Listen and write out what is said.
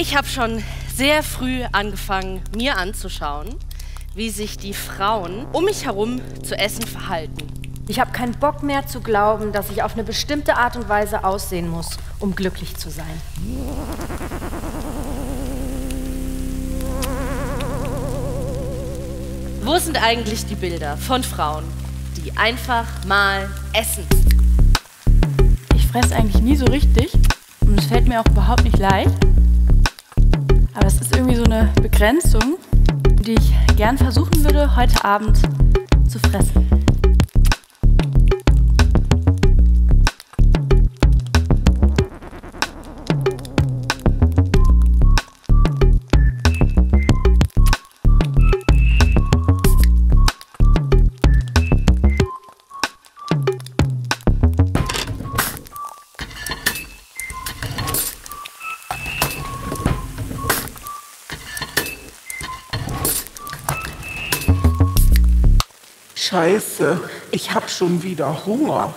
Ich habe schon sehr früh angefangen, mir anzuschauen, wie sich die Frauen um mich herum zu essen verhalten. Ich habe keinen Bock mehr zu glauben, dass ich auf eine bestimmte Art und Weise aussehen muss, um glücklich zu sein. Wo sind eigentlich die Bilder von Frauen, die einfach mal essen? Ich fresse eigentlich nie so richtig und es fällt mir auch überhaupt nicht leicht. Irgendwie so eine Begrenzung, die ich gern versuchen würde, heute Abend zu fressen. Scheiße, ich hab schon wieder Hunger.